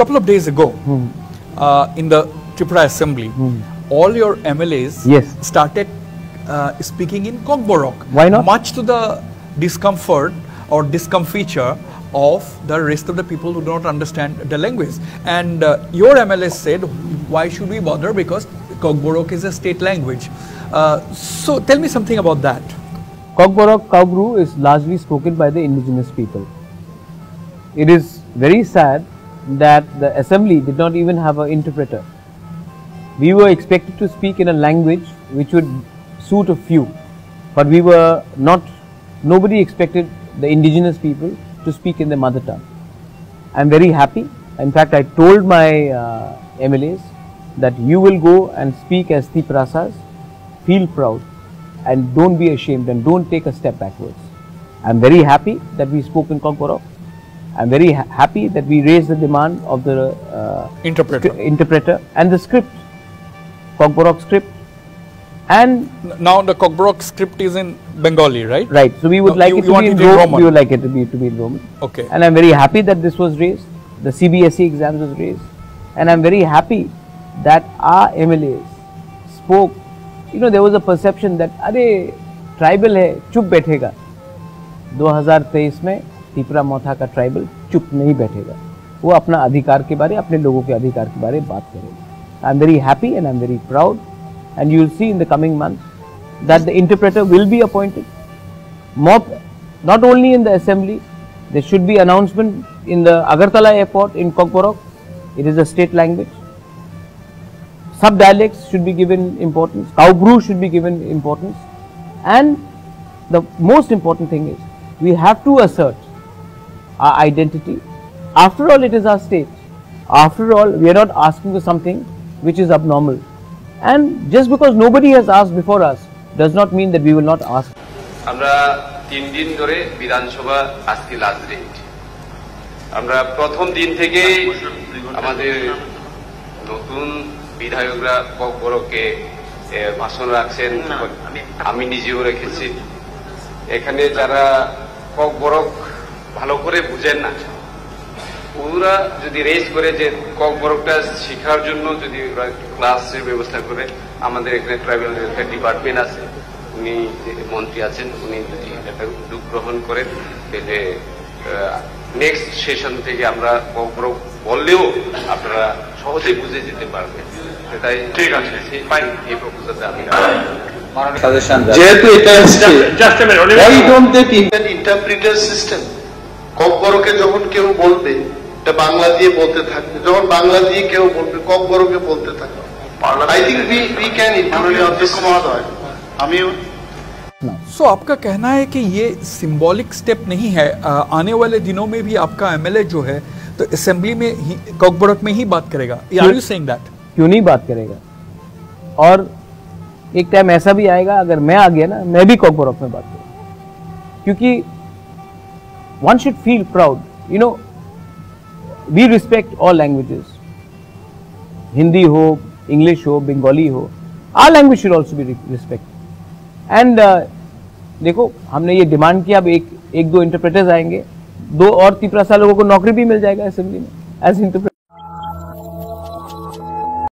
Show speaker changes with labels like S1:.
S1: couple of days ago, uh, in the Tripura Assembly, all your MLAs
S2: Yes.
S1: started uh, speaking in Kokborok.
S2: Why not?
S1: Much to the discomfort or discomfiture of the rest of the people who do not understand the language. And uh, your MLA said, why should we bother? Because Kokborok is a state language. Uh, so tell me something about that.
S2: Kokborok Kaubru is largely spoken by the indigenous people. It is very sad that the assembly did not even have an interpreter. We were expected to speak in a language which would suit a few, but we were not, nobody expected the indigenous people to speak in their mother tongue. I am very happy. In fact, I told my uh, MLAs that you will go and speak as Tiprasas, feel proud and don't be ashamed and don't take a step backwards. I am very happy that we spoke in Kokborok. I am very ha- happy that we raised the demand of the uh,
S1: Interpreter.
S2: scri- interpreter and the script, Kokborok script. And
S1: Now the Kokborok script is in Bengali, right?
S2: right, so we would
S1: No,
S2: like
S1: you-
S2: it
S1: you
S2: to
S1: want
S2: be in
S1: it in
S2: Ro-
S1: Roman.
S2: We would like it to be to be in Roman.
S1: Okay.
S2: And I'm very happy that this was raised. The CBSE E exams was raised, and I'm very happy that our MLAs spoke. You know, there was a perception that अरे tribal है चुप बैठेगा 2023 में तिपरा मोथा का tribal चुप नहीं बैठेगा। वो अपना अधिकार के बारे, अपने लोगों के अधिकार के बारे बात करेगा। I am very happy and I am very proud and you see in the coming month that the interpreter will be appointed mop not only in the assembly there should be announcement in the Agartala airport in Kokborok it is a state language sub dialect should be given importance Kaubru should be given importance and the most important thing is we have to assert our identity. After all, it is our state. After all, we are not asking for something which is abnormal. And just because nobody has asked before us does not mean that we will not ask.
S3: আমরা তিন দিন ধরে বিধানসভা আজকে last date আমরা প্রথম দিন থেকে আমাদের নতুন বিধায়করা বড়কে ভাষণ রাখছেন আমি নিজেও রেখেছি এখানে যারা কক বরক ভালো করে বুঝেন না। ওরা যদি রেস করে যে কক বরকটা শেখার জন্য যদি ওরা ক্লাসের ব্যবস্থা করে আমাদের এখানে ট্রাইবেল ওয়েলফেয়ার ডিপার্টমেন্ট আছে উনি যে মন্ত্রী আছেন উনি যদি একটা উদ্যোগ গ্রহণ করেন তাহলে নেক্সট সেশন থেকে আমরা কক বরক বললেও আপনারা সহজেই বুঝে যেতে পারবেন। তাই ঠিক আছে। ফাইন এই প্রপোজালটা আমি
S4: যেহেতু এটা
S5: ইন্টারপ্রিটার সিস্টেম ককবরকে যখন কেউ বলবে এটা বাংলা দিয়ে বলতে থাকবে যখন বাংলা দিয়ে কেউ বলবে ককবরকে বলতে থাকবে I think we we can
S6: মাননীয় অধ্যক্ষ মহোদয় আমি
S1: सो आपका कहना है कि ये सिंबॉलिक स्टेप नहीं है आ, आने वाले दिनों में भी आपका एमएलए जो है तो असेंबली में ही कॉकबरक में ही बात करेगा आर यू सेइंग दैट
S2: क्यों नहीं बात करेगा और एक टाइम ऐसा भी आएगा अगर मैं आ गया ना मैं भी कॉकबरॉक में बात करूँ क्योंकि one should feel proud. You know, we respect all languages. Hindi ho, English ho, Bengali ho, our language should also be respected. And uh, देखो हमने ये डिमांड किया अब एक एक दो इंटरप्रेटर्स आएँगे दो और तीपरासा लोगों को नौकरी भी मिल जाएगा असेंबली में एज इंटरप्रेटर